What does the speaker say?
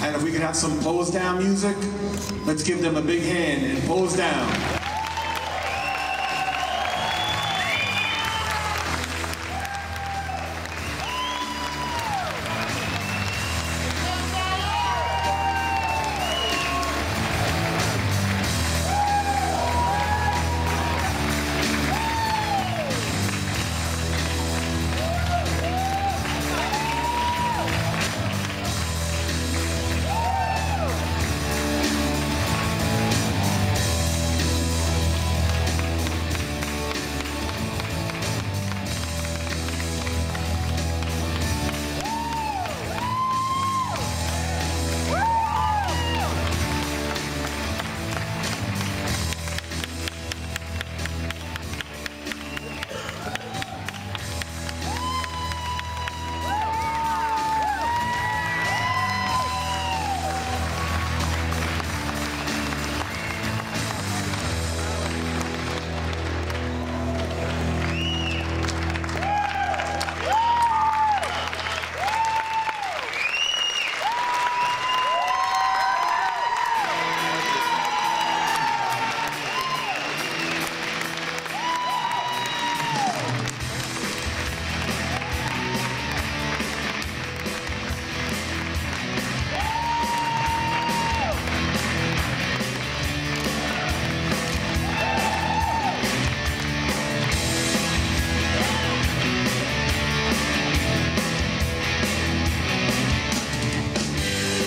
And if we could have some pose down music, let's give them a big hand and pose down.